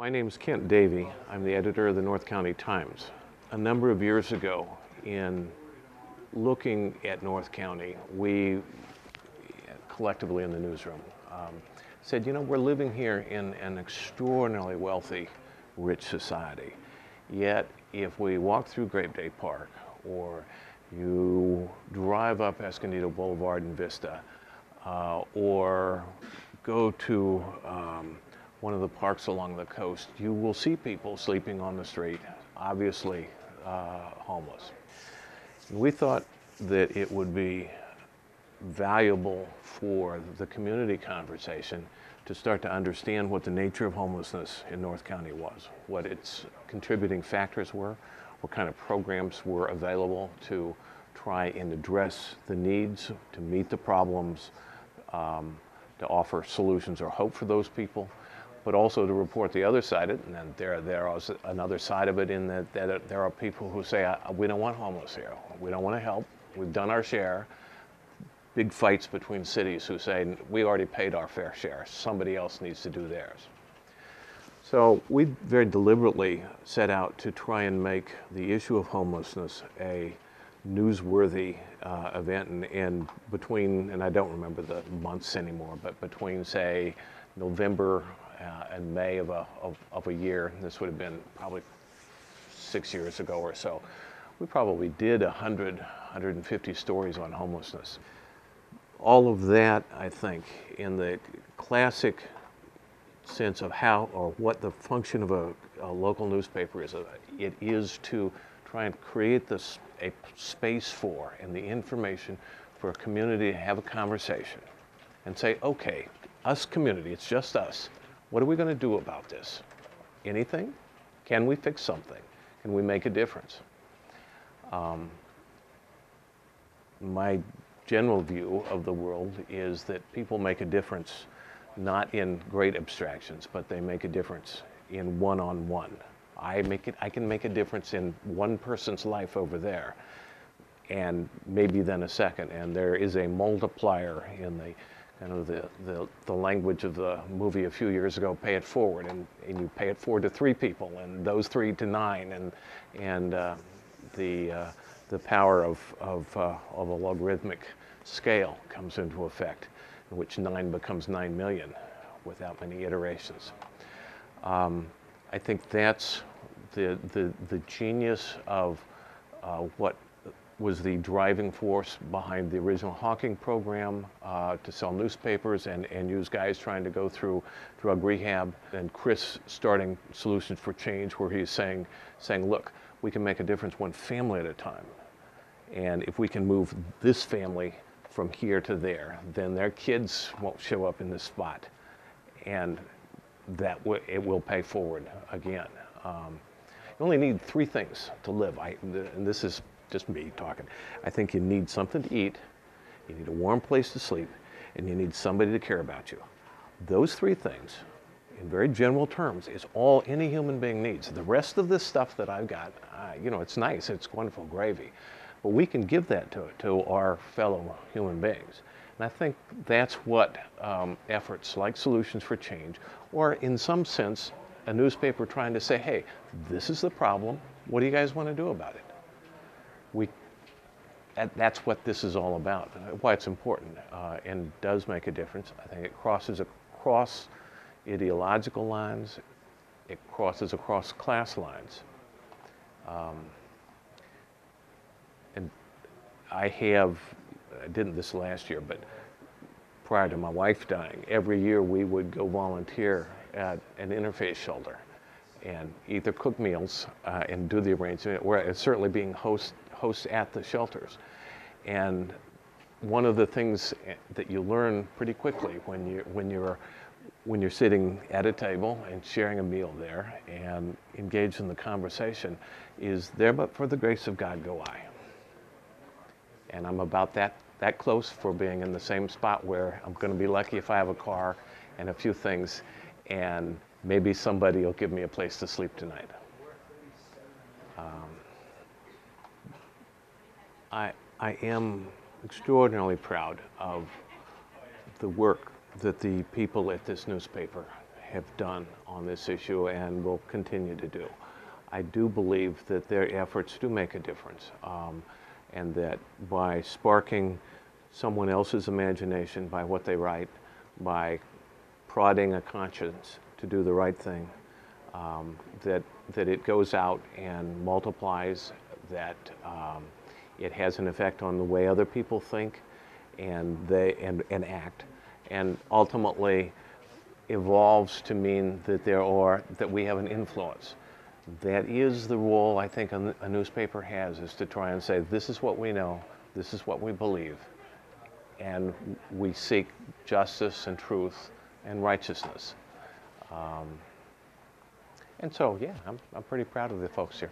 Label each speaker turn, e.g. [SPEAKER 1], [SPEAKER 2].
[SPEAKER 1] My name is Kent Davy. I'm the editor of the North County Times. A number of years ago, in looking at North County, we collectively in the newsroom um, said, you know, we're living here in an extraordinarily wealthy, rich society. Yet, if we walk through Grape Day Park or you drive up Escondido Boulevard and Vista, uh, or go to um, one of the parks along the coast, you will see people sleeping on the street, obviously uh, homeless. We thought that it would be valuable for the community conversation to start to understand what the nature of homelessness in North County was, what its contributing factors were, what kind of programs were available to try and address the needs, to meet the problems, um, to offer solutions or hope for those people, but also to report the other side of it. And there, there is another side of it in that, that there are people who say, we don't want homeless here. We don't want to help. We've done our share. Big fights between cities who say, we already paid our fair share. Somebody else needs to do theirs. So we very deliberately set out to try and make the issue of homelessness a newsworthy uh, event and, and, between, and I don't remember the months anymore, but between say November uh, and May of a, of, of a year, this would have been probably six years ago or so, we probably did 100, 150 stories on homelessness. All of that, I think, in the classic sense of how or what the function of a, a local newspaper is, uh, it is to try and create this a space for and the information for a community to have a conversation and say, okay, us community, it's just us. What are we going to do about this? Anything? Can we fix something? Can we make a difference? Um, my general view of the world is that people make a difference not in great abstractions, but they make a difference in one-on-one. -on -one. I make it, I can make a difference in one person's life over there and maybe then a second. And there is a multiplier in the kind of the, the, the, language of the movie a few years ago, pay it forward. And, and you pay it forward to three people and those three to nine. And, and uh, the, uh, the power of, of, uh, of a logarithmic scale comes into effect, in which nine becomes nine million without many iterations. Um, I think that's the, the, the genius of uh, what was the driving force behind the original Hawking program uh, to sell newspapers and, and use guys trying to go through drug rehab and Chris starting Solutions for Change where he's saying, saying, look, we can make a difference one family at a time. And if we can move this family from here to there, then their kids won't show up in this spot. And that it will pay forward again. Um, you only need three things to live. I, and this is just me talking. I think you need something to eat, you need a warm place to sleep, and you need somebody to care about you. Those three things, in very general terms, is all any human being needs. The rest of this stuff that I've got, uh, you know, it's nice, it's wonderful gravy, but we can give that to, to our fellow human beings. And I think that's what um, efforts like Solutions for Change, or in some sense, a newspaper trying to say, hey, this is the problem. What do you guys want to do about it? We, that's what this is all about, why it's important uh, and does make a difference. I think it crosses across ideological lines, it crosses across class lines. Um, and I have, I didn't this last year, but prior to my wife dying, every year we would go volunteer at an interfaith shelter and either cook meals uh, and do the arrangement, or certainly being host, hosts at the shelters. And one of the things that you learn pretty quickly when, you, when, you're, when you're sitting at a table and sharing a meal there and engaged in the conversation is there but for the grace of God go I. And I'm about that, that close for being in the same spot where I'm going to be lucky if I have a car and a few things and maybe somebody will give me a place to sleep tonight. Um, I, I am extraordinarily proud of the work that the people at this newspaper have done on this issue and will continue to do. I do believe that their efforts do make a difference, um, and that by sparking someone else's imagination by what they write, by prodding a conscience to do the right thing, um, that, that it goes out and multiplies, that um, it has an effect on the way other people think and, they, and, and act, and ultimately evolves to mean that there are, that we have an influence. That is the role I think a, a newspaper has, is to try and say, this is what we know, this is what we believe, and we seek justice and truth and righteousness. Um, and so, yeah, I'm, I'm pretty proud of the folks here.